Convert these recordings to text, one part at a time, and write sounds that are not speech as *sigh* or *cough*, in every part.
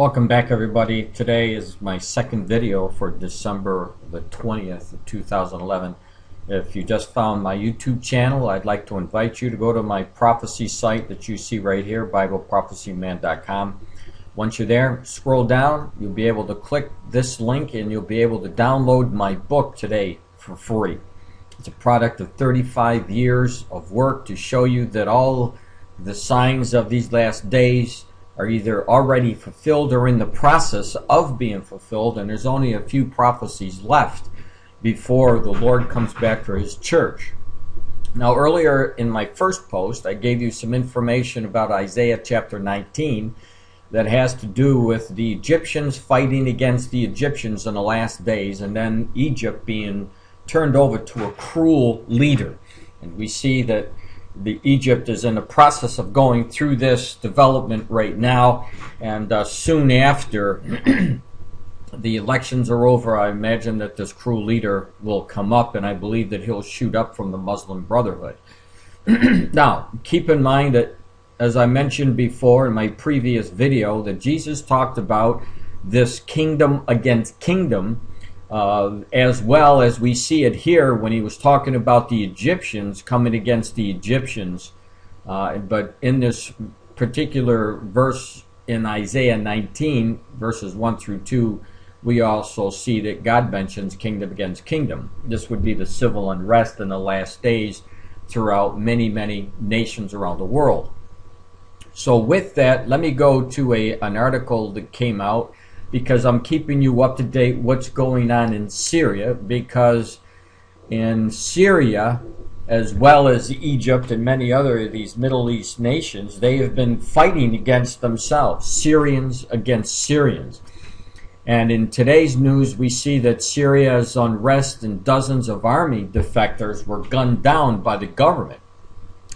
Welcome back everybody. Today is my second video for December the 20th of 2011. If you just found my YouTube channel, I'd like to invite you to go to my prophecy site that you see right here, BibleProphecyMan.com. Once you're there, scroll down, you'll be able to click this link and you'll be able to download my book today for free. It's a product of 35 years of work to show you that all the signs of these last days are either already fulfilled or in the process of being fulfilled, and there's only a few prophecies left before the Lord comes back for his church. Now, earlier in my first post, I gave you some information about Isaiah chapter 19 that has to do with the Egyptians fighting against the Egyptians in the last days, and then Egypt being turned over to a cruel leader. And we see that the Egypt is in the process of going through this development right now, and uh, soon after *clears throat* the elections are over, I imagine that this cruel leader will come up, and I believe that he'll shoot up from the Muslim Brotherhood. *clears throat* now, keep in mind that, as I mentioned before in my previous video, that Jesus talked about this kingdom against kingdom uh, as well as we see it here when he was talking about the Egyptians coming against the Egyptians. Uh, but in this particular verse in Isaiah 19, verses 1 through 2, we also see that God mentions kingdom against kingdom. This would be the civil unrest in the last days throughout many, many nations around the world. So, with that, let me go to a, an article that came out because I'm keeping you up to date what's going on in Syria because in Syria as well as Egypt and many other of these Middle East nations, they have been fighting against themselves, Syrians against Syrians. And in today's news, we see that Syria's unrest and dozens of army defectors were gunned down by the government.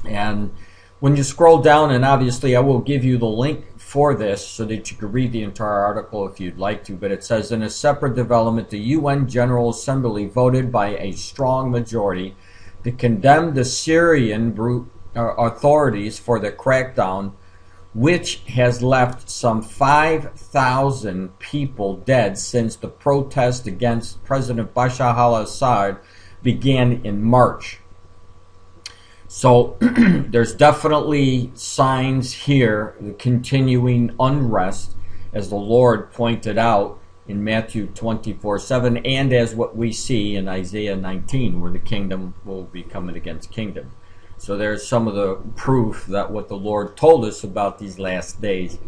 And when you scroll down, and obviously I will give you the link for this so that you can read the entire article if you'd like to, but it says in a separate development, the UN General Assembly voted by a strong majority to condemn the Syrian uh, authorities for the crackdown, which has left some 5,000 people dead since the protest against President Bashar al Assad began in March. So *clears throat* there's definitely signs here, the continuing unrest, as the Lord pointed out in Matthew 24 7, and as what we see in Isaiah 19, where the kingdom will be coming against kingdom. So there's some of the proof that what the Lord told us about these last days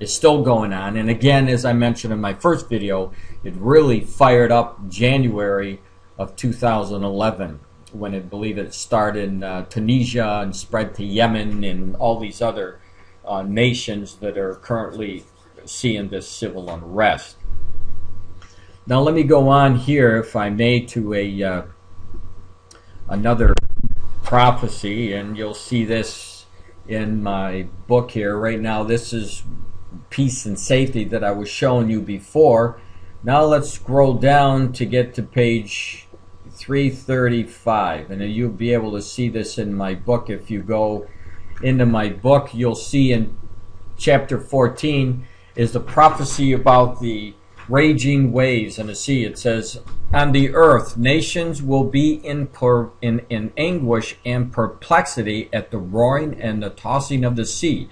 is still going on. And again, as I mentioned in my first video, it really fired up January of 2011 when I believe it started in uh, Tunisia and spread to Yemen and all these other uh, nations that are currently seeing this civil unrest. Now let me go on here, if I may, to a uh, another prophecy, and you'll see this in my book here. Right now, this is peace and safety that I was showing you before. Now let's scroll down to get to page 335 and you'll be able to see this in my book. If you go into my book you'll see in chapter 14 is the prophecy about the raging waves in the sea. It says on the earth nations will be in, per, in, in anguish and perplexity at the roaring and the tossing of the sea.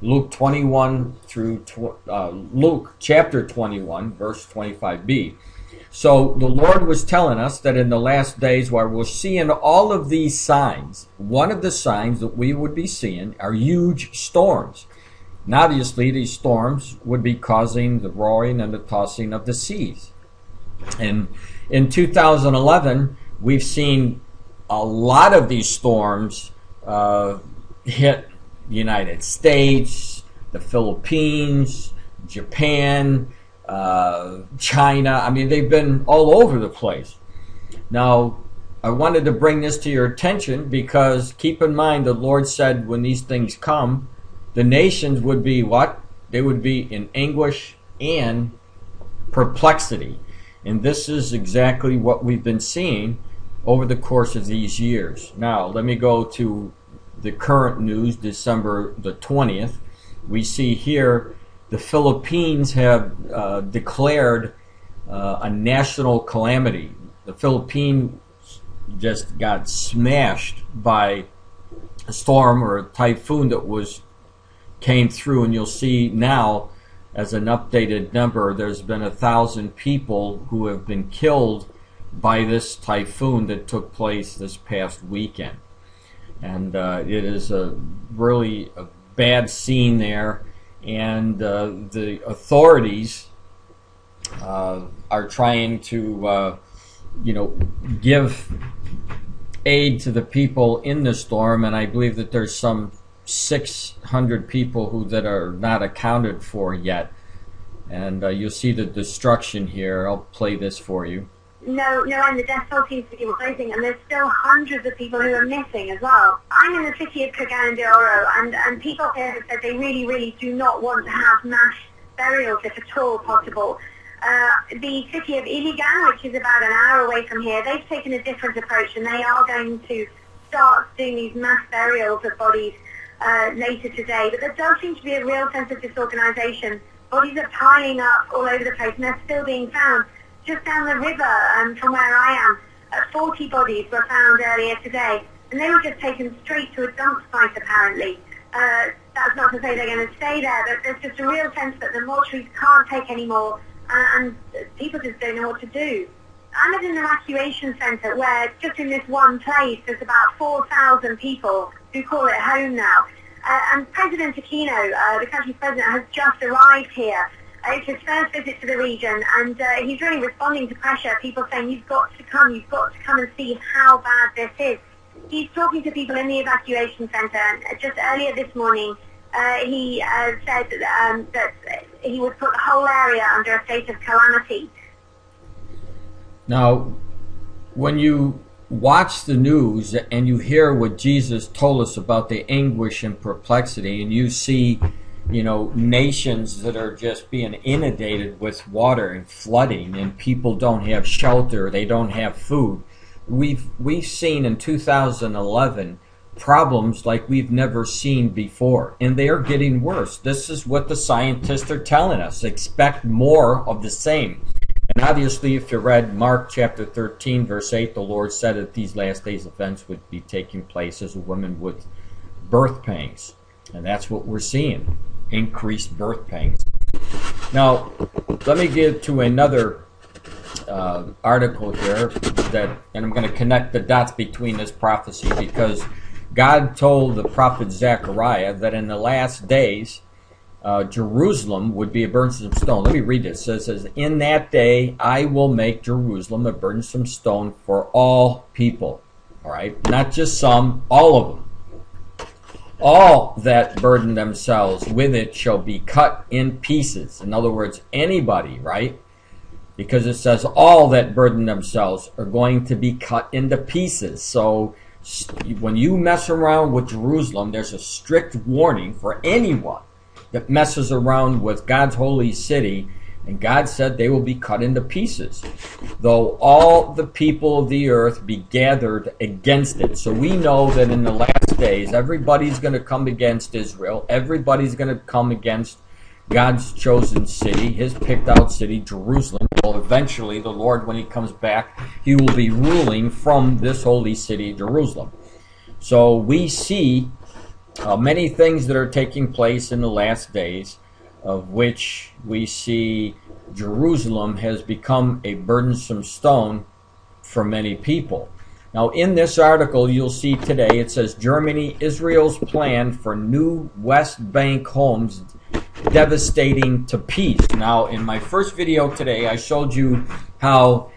Luke 21 through tw- uh, luke chapter 21 verse 25b so the Lord was telling us that in the last days, while we're seeing all of these signs, one of the signs that we would be seeing are huge storms. And obviously, these storms would be causing the roaring and the tossing of the seas. And in 2011, we've seen a lot of these storms uh, hit the United States, the Philippines, Japan, uh, China. I mean, they've been all over the place. Now, I wanted to bring this to your attention because keep in mind the Lord said when these things come, the nations would be what? They would be in anguish and perplexity. And this is exactly what we've been seeing over the course of these years. Now, let me go to the current news, December the 20th. We see here the Philippines have uh, declared uh, a national calamity. The Philippines just got smashed by a storm or a typhoon that was came through, and you'll see now, as an updated number, there's been a thousand people who have been killed by this typhoon that took place this past weekend. And uh, it is a really a bad scene there, and uh, the authorities uh, are trying to, uh, you know, give aid to the people in the storm, and I believe that there's some 600 people who that are not accounted for yet. And uh, you'll see the destruction here. I'll play this for you. No, no, and the death to be rising, and there's still hundreds of people who are missing as well. I'm in the city of Cagayan de Oro, and, and people here have said they really, really do not want to have mass burials if at all possible. Uh, the city of Iligan, which is about an hour away from here, they've taken a different approach, and they are going to start doing these mass burials of bodies uh, later today. But there does seem to be a real sense of disorganisation. Bodies are piling up all over the place, and they're still being found just down the river um, from where I am, uh, 40 bodies were found earlier today, and they were just taken straight to a dump site apparently. Uh, that's not to say they're going to stay there, but there's just a real sense that the mortuaries can't take any more, uh, and people just don't know what to do. I'm at an evacuation centre where just in this one place there's about 4,000 people who call it home now. Uh, and President Aquino, uh, the country's president, has just arrived here it's his first visit to the region, and uh, he's really responding to pressure. People saying, you've got to come, you've got to come and see how bad this is. He's talking to people in the evacuation centre. Just earlier this morning, uh, he uh, said um, that he would put the whole area under a state of calamity. Now, when you watch the news and you hear what Jesus told us about the anguish and perplexity, and you see you know, nations that are just being inundated with water and flooding, and people don't have shelter, they don't have food. We've we've seen in 2011 problems like we've never seen before, and they are getting worse. This is what the scientists are telling us. Expect more of the same. And obviously, if you read Mark chapter 13, verse 8, the Lord said that these last days events would be taking place as a woman with birth pangs. And that's what we're seeing increased birth pains. Now, let me get to another uh, article here that, and I'm going to connect the dots between this prophecy because God told the prophet Zechariah that in the last days, uh, Jerusalem would be a burdensome stone. Let me read this. It says, In that day I will make Jerusalem a burdensome stone for all people. All right? Not just some, all of them all that burden themselves with it shall be cut in pieces. In other words, anybody, right? Because it says all that burden themselves are going to be cut into pieces. So when you mess around with Jerusalem, there's a strict warning for anyone that messes around with God's holy city and God said they will be cut into pieces, though all the people of the earth be gathered against it. So we know that in the last days, everybody's going to come against Israel. Everybody's going to come against God's chosen city, his picked out city, Jerusalem. Well, eventually, the Lord, when he comes back, he will be ruling from this holy city, Jerusalem. So we see uh, many things that are taking place in the last days of which we see Jerusalem has become a burdensome stone for many people. Now, in this article, you'll see today it says Germany, Israel's plan for new West Bank homes devastating to peace. Now, in my first video today, I showed you how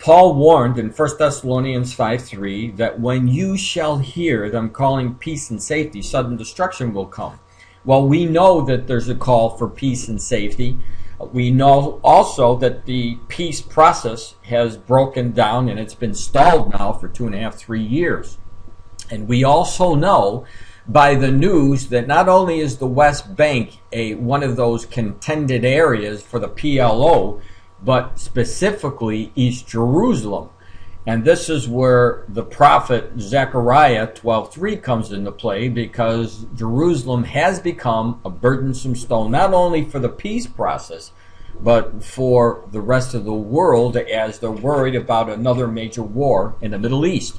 Paul warned in 1 Thessalonians 5 3 that when you shall hear them calling peace and safety, sudden destruction will come. Well, we know that there's a call for peace and safety. We know also that the peace process has broken down and it's been stalled now for two and a half, three years. And we also know by the news that not only is the West Bank a one of those contended areas for the PLO, but specifically East Jerusalem And this is where the prophet Zechariah 12:3 comes into play because Jerusalem has become a burdensome stone not only for the peace process but for the rest of the world as they're worried about another major war in the Middle East.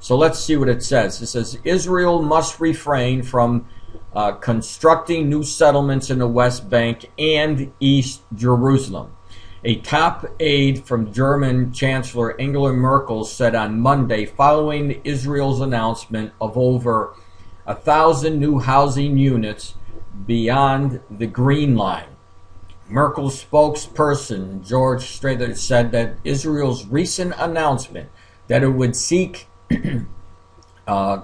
So let's see what it says. It says Israel must refrain from uh, constructing new settlements in the West Bank and East Jerusalem. A top aide from German Chancellor Angela Merkel said on Monday, following Israel's announcement of over a thousand new housing units beyond the Green Line. Merkel's spokesperson, George Streiter, said that Israel's recent announcement that it would seek *clears throat* uh,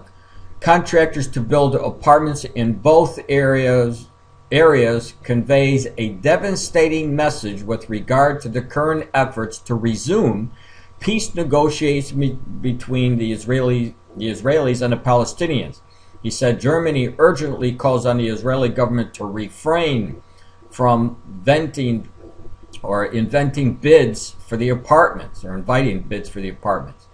contractors to build apartments in both areas areas conveys a devastating message with regard to the current efforts to resume peace negotiations between the, Israeli, the Israelis and the Palestinians. He said Germany urgently calls on the Israeli government to refrain from venting or inventing bids for the apartments or inviting bids for the apartments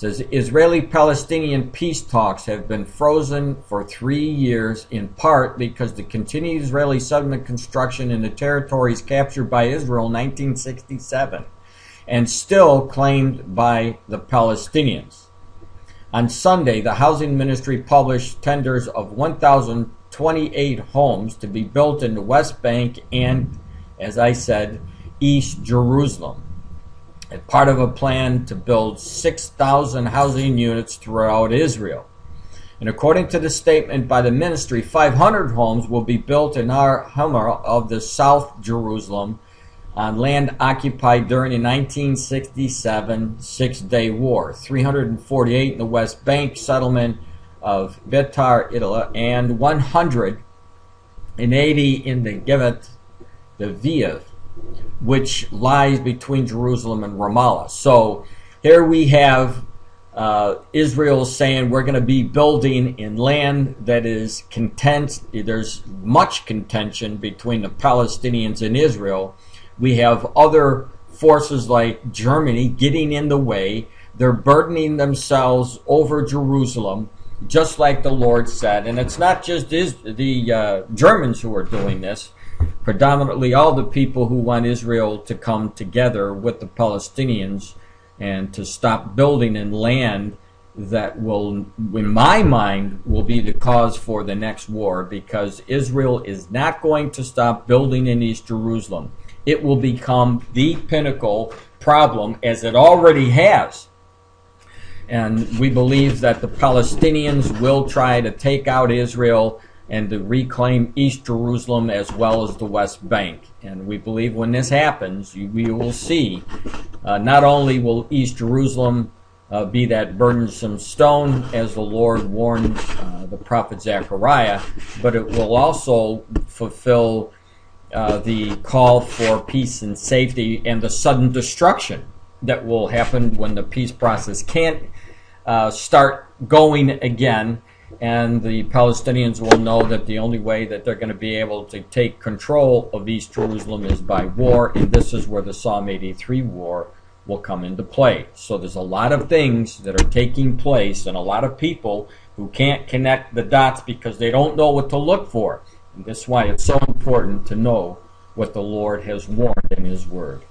says Israeli Palestinian peace talks have been frozen for three years in part because the continued Israeli settlement construction in the territories captured by Israel in 1967 and still claimed by the Palestinians. On Sunday, the Housing Ministry published tenders of 1,028 homes to be built in the West Bank and, as I said, East Jerusalem as part of a plan to build 6,000 housing units throughout Israel. And according to the statement by the ministry, 500 homes will be built in Har Homa of the South Jerusalem on land occupied during the 1967 Six Day War, 348 in the West Bank settlement of Beitar Illit, and 180 in the Givat, the Viav, which lies between Jerusalem and Ramallah. So here we have uh, Israel saying we're going to be building in land that is content. There's much contention between the Palestinians and Israel. We have other forces like Germany getting in the way. They're burdening themselves over Jerusalem, just like the Lord said. And it's not just the uh, Germans who are doing this predominantly all the people who want Israel to come together with the Palestinians and to stop building in land that will, in my mind, will be the cause for the next war because Israel is not going to stop building in East Jerusalem. It will become the pinnacle problem as it already has. And we believe that the Palestinians will try to take out Israel and to reclaim East Jerusalem as well as the West Bank. And we believe when this happens, we will see uh, not only will East Jerusalem uh, be that burdensome stone, as the Lord warned uh, the prophet Zechariah, but it will also fulfill uh, the call for peace and safety and the sudden destruction that will happen when the peace process can't uh, start going again and the Palestinians will know that the only way that they're going to be able to take control of East Jerusalem is by war, and this is where the Psalm 83 war will come into play. So there's a lot of things that are taking place, and a lot of people who can't connect the dots because they don't know what to look for. And that's why it's so important to know what the Lord has warned in His Word.